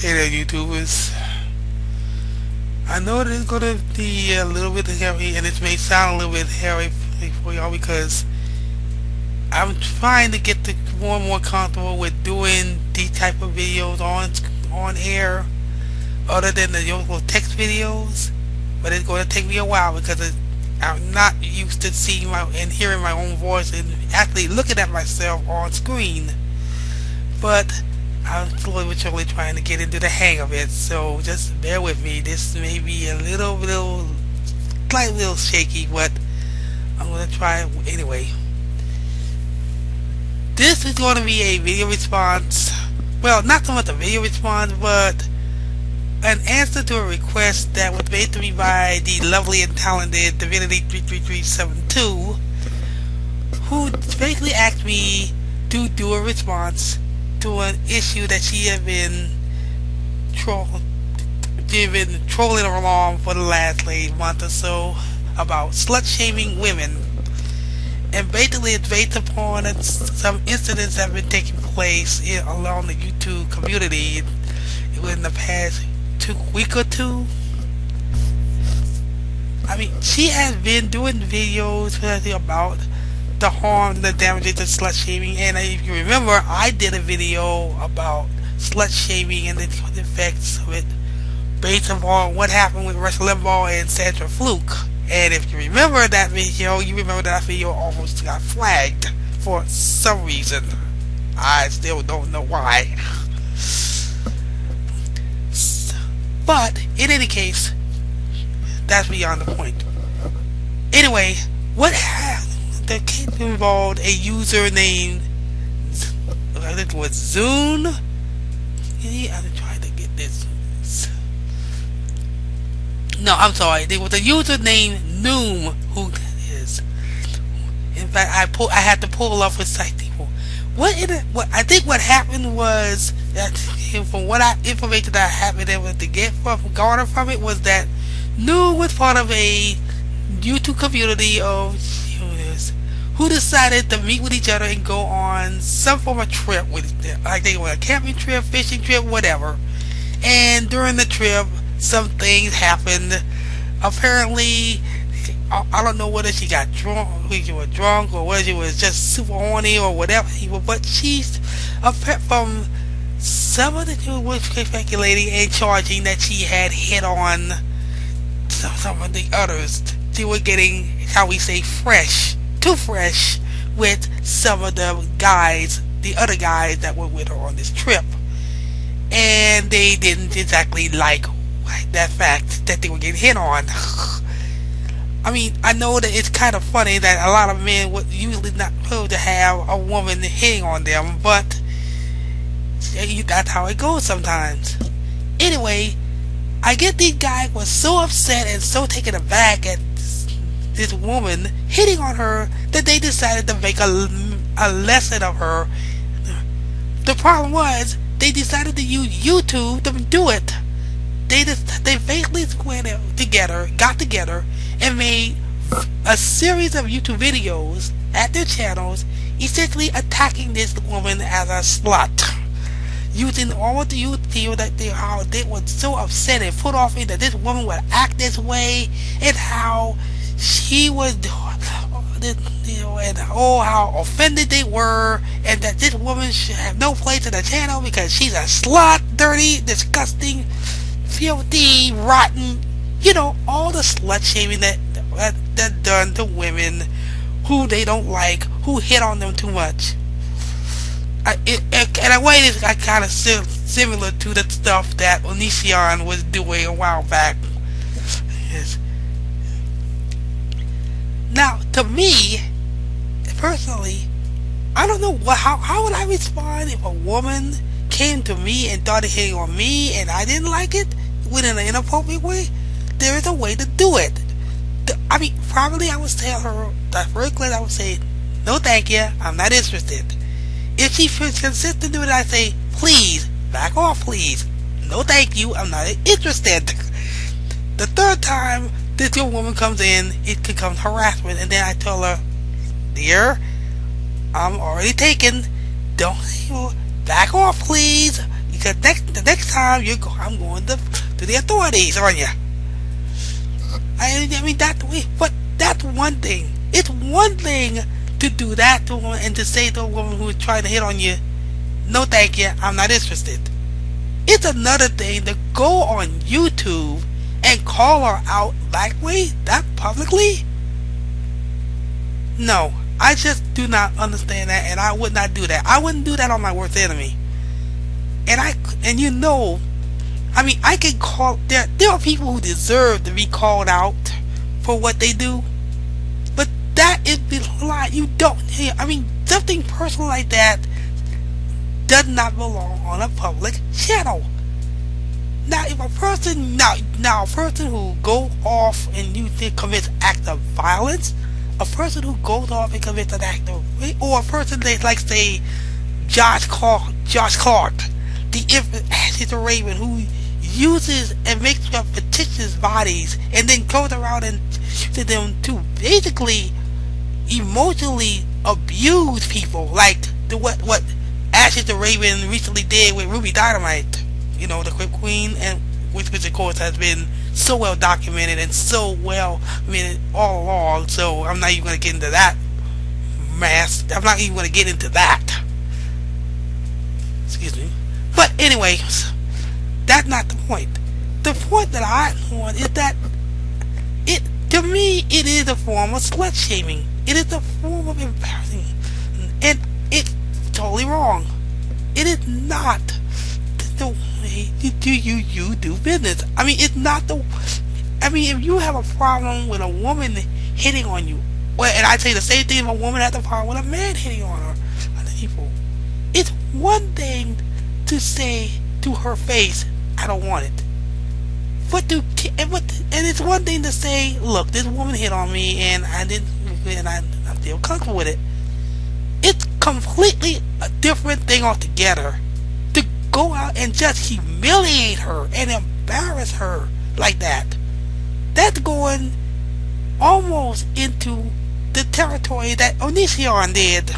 Hey there, YouTubers. I know it's gonna be a little bit hairy, and it may sound a little bit hairy for y'all because I'm trying to get the more and more comfortable with doing these type of videos on on air, other than the usual text videos. But it's going to take me a while because it, I'm not used to seeing my and hearing my own voice and actually looking at myself on screen. But I'm slowly but surely trying to get into the hang of it, so just bear with me. This may be a little, little, slightly little shaky, but I'm to try anyway. This is going to be a video response. Well, not so much a video response, but an answer to a request that was made to me by the lovely and talented Divinity33372, who basically asked me to do a response to an issue that she had been troll she had been trolling along for the last like, month or so about slut shaming women. And basically it's based upon some incidents that have been taking place in, along the YouTube community in the past two week or two. I mean, she has been doing videos about the harm, the damages of slut shaming. And if you remember, I did a video about slut shaming and the effects of it based upon what happened with Rush Limbaugh and Sandra Fluke. And if you remember that video, you remember that video almost got flagged for some reason. I still don't know why. But, in any case, that's beyond the point. Anyway, what the case involved a user named I think it was Zune. Yeah, I'm trying to get this. No, I'm sorry. There was a user named Nume who is. In fact, I pull. I had to pull off a site. What it? What I think what happened was that from what I information that I happened able to get from garner from it was that Nume was part of a YouTube community of who decided to meet with each other and go on some form of trip with them. like they were a camping trip, fishing trip, whatever. And during the trip, some things happened. Apparently, I don't know whether she got drunk, whether she was drunk, or whether she was just super horny or whatever. But she's from some of the people were speculating and charging that she had hit on some of the others. They were getting, how we say, fresh too fresh with some of the guys, the other guys that were with her on this trip. And they didn't exactly like that fact that they were getting hit on. I mean, I know that it's kind of funny that a lot of men would usually not supposed to have a woman hitting on them, but you that's how it goes sometimes. Anyway, I get these guys were so upset and so taken aback at this woman hitting on her that they decided to make a, a lesson of her. The problem was they decided to use YouTube to do it. They just, they basically went together, got together, and made a series of YouTube videos at their channels, essentially attacking this woman as a slut. Using all the YouTube that they how they were so upset and put off that this woman would act this way and how she was you know, and oh how offended they were, and that this woman should have no place in the channel because she's a slut, dirty, disgusting, filthy, rotten, you know, all the slut shaming that that, that done to women who they don't like, who hit on them too much. I, it, it, in a way, it's kind of sim- similar to the stuff that Onision was doing a while back. Yes now, to me, personally, I don't know what how how would I respond if a woman came to me and started hitting on me and I didn't like it within an inappropriate way. There is a way to do it. I mean, probably I would tell her that very clearly. I would say, "No, thank you. I'm not interested." If she persists to do it, I say, "Please back off, please." No, thank you. I'm not interested. The third time, this young woman comes in, it becomes harassment, and then I tell her, dear, I'm already taken. Don't you back off, please. because next the next time you go, I'm going to to the authorities on you. I, I mean that but that's one thing. It's one thing to do that to a woman and to say to a woman who is trying to hit on you, no thank you, I'm not interested. It's another thing to go on YouTube and call her out that way, that publicly. No, I just do not understand that, and I would not do that. I wouldn't do that on my worst enemy. And I, and you know, I mean, I can call there. There are people who deserve to be called out for what they do, but that is the line. You don't. I mean, something personal like that does not belong on a public channel. Now, if a person now now a person who go off and you think commits act of violence, a person who goes off and commits an act of or a person that like say Josh Clark, Josh Clark, the he's a Raven who uses and makes up fictitious bodies and then goes around and to them to basically emotionally abuse people like the what what Ashes the Raven recently did with Ruby Dynamite, you know, the Queen, and which, which of course has been so well documented and so well, I mean, all along. So I'm not even going to get into that mass. I'm not even going to get into that. Excuse me. But anyways, that's not the point. The point that I want is that it, to me, it is a form of slut shaming. It is a form of embarrassing, and it's totally wrong. It is not the way do you you do business. I mean, it's not the. I mean, if you have a problem with a woman hitting on you, well, and I say the same thing if a woman has a problem with a man hitting on her, people, it's one thing to say to her face, "I don't want it." But to and, but, and it's one thing to say, "Look, this woman hit on me, and I didn't, and I, I feel comfortable with it." It's completely a different thing altogether to go out and just humiliate her and embarrass her like that. That's going almost into the territory that Onision did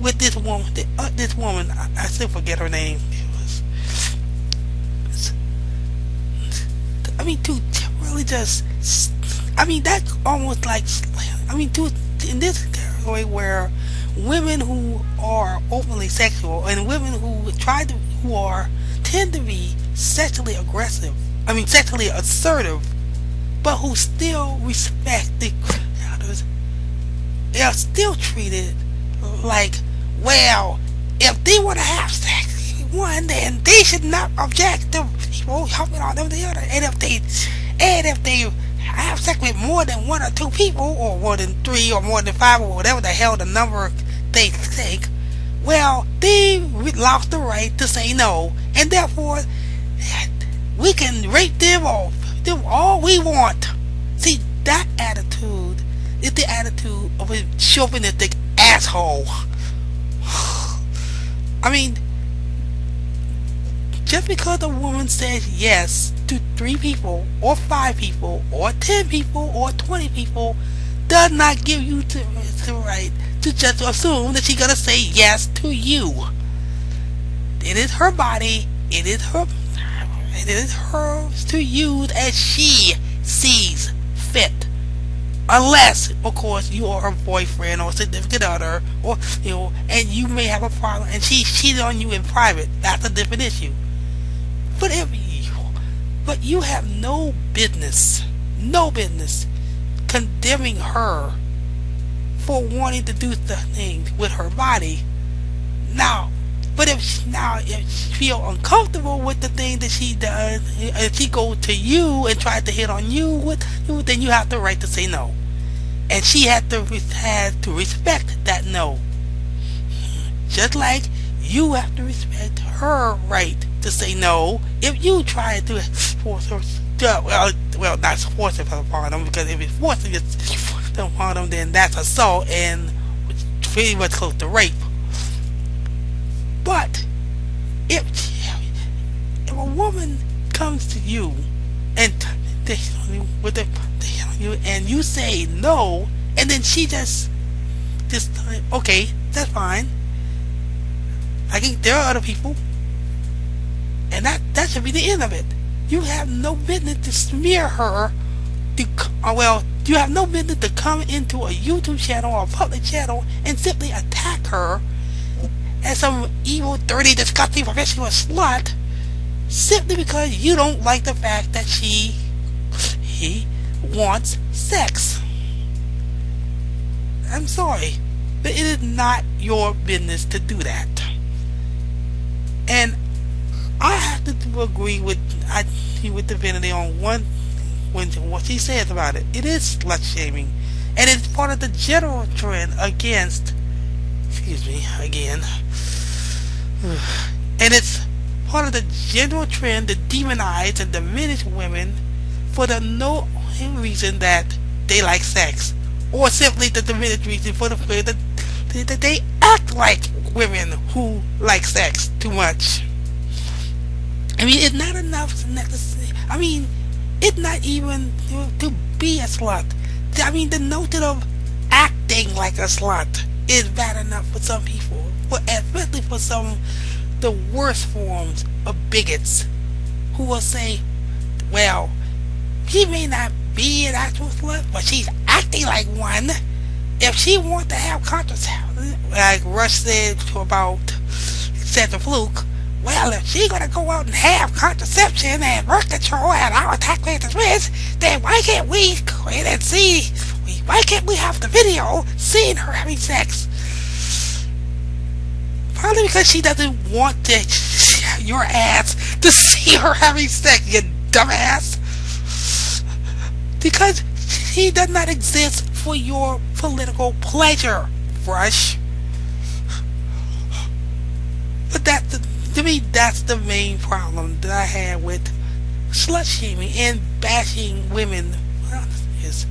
with this woman. Uh, this woman, I, I, still forget her name. Was, I mean, to, really just, I mean, that's almost like, I mean, to in this territory where women who are openly sexual and women who try to who are tend to be sexually aggressive. I mean sexually assertive, but who still respect the others. They are still treated like, well, if they want to have sex, one, then they should not object to people helping on them the other. And if they, and if they have sex with more than one or two people, or more than three, or more than five, or whatever the hell the number they think, well, they lost the right to say no, and therefore we can rape them or do all we want. See, that attitude is the attitude of a chauvinistic asshole. I mean, just because a woman says yes to three people, or five people, or ten people, or twenty people, does not give you the right to just assume that she's gonna say yes to you. It is her body. It is her. It is hers to use as she sees fit. Unless, of course, you are her boyfriend or significant other, or you know, and you may have a problem, and she cheated on you in private. That's a different issue. But if you, but you have no business, no business condemning her for wanting to do the things with her body. Now, but if now if she feel uncomfortable with the thing that she does, if she go to you and tries to hit on you with then you have the right to say no, and she had to had to respect that no. Just like you have to respect her right to say no if you try to force her. Well, uh, well, not force her upon them because if it's forcing it upon them, then that's assault and pretty much close to rape. But if if a woman comes to you and they with the you and you say no, and then she just just okay, that's fine. I think there are other people. And that that should be the end of it. You have no business to smear her. To, uh, well, you have no business to come into a YouTube channel or a public channel and simply attack her as some evil, dirty, disgusting, promiscuous slut simply because you don't like the fact that she he wants sex. I'm sorry, but it is not your business to do that. And I have to agree with I with Divinity on one when what she says about it. It is slut shaming, and it's part of the general trend against. Excuse me again. And it's part of the general trend to demonize and diminish women for the no reason that they like sex, or simply the diminished reason for the fact that, they act like women who like sex too much. I mean, it's not enough I mean, it's not even to be a slut. I mean, the notion of acting like a slut is bad enough for some people, but especially for some the worst forms of bigots who will say, well, he may not be an actual slut, but she's acting like one. If she wants to have contraception, like Rush said about Sandra Fluke, well, if she's gonna go out and have contraception and birth control and our attack rate is risk, then why can't we in and see? Why can't we have the video seeing her having sex? Probably because she doesn't want to, your ass to see her having sex, you dumbass. Because he does not exist for your political pleasure, Rush. To me, that's the main problem that I had with slut shaming and bashing women. Is,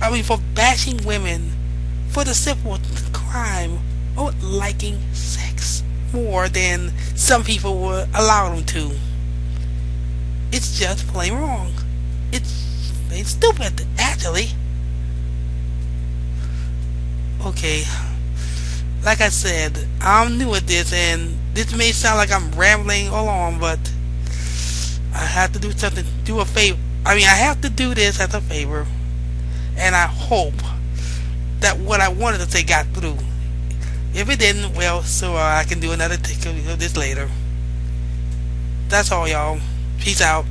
I mean, for bashing women for the simple crime of liking sex more than some people will allow them to. It's just plain wrong. It's plain stupid, actually. Okay. Like I said, I'm new at this and this may sound like I'm rambling along, but I have to do something, do a favor. I mean, I have to do this as a favor, and I hope that what I wanted to say got through. If it didn't, well, so uh, I can do another take of this later. That's all, y'all. Peace out.